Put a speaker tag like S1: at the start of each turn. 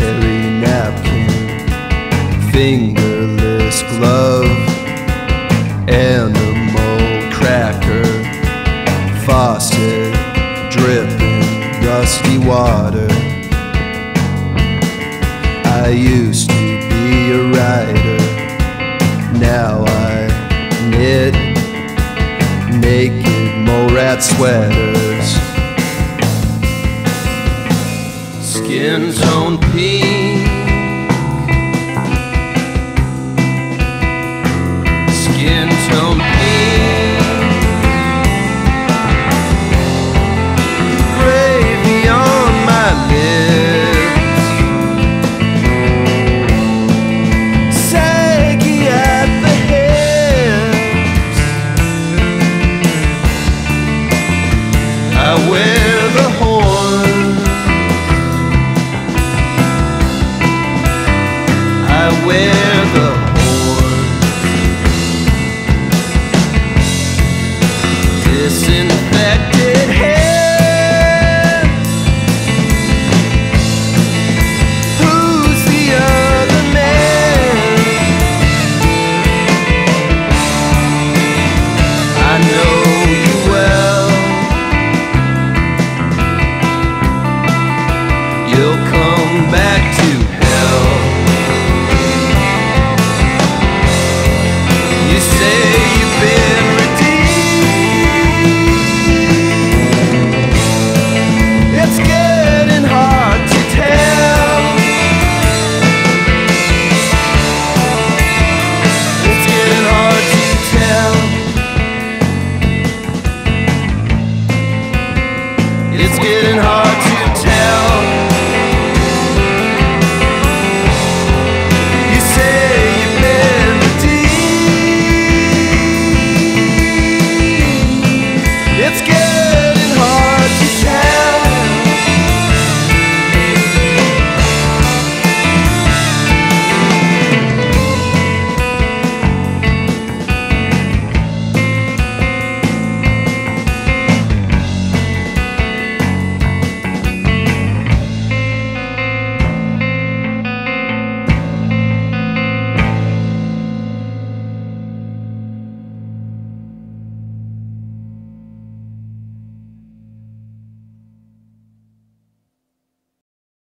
S1: sanitary napkin, fingerless glove, animal cracker, faucet dripping dusty water. I used to be a writer, now I knit naked mole rat sweater. in zone peace. it's getting hard.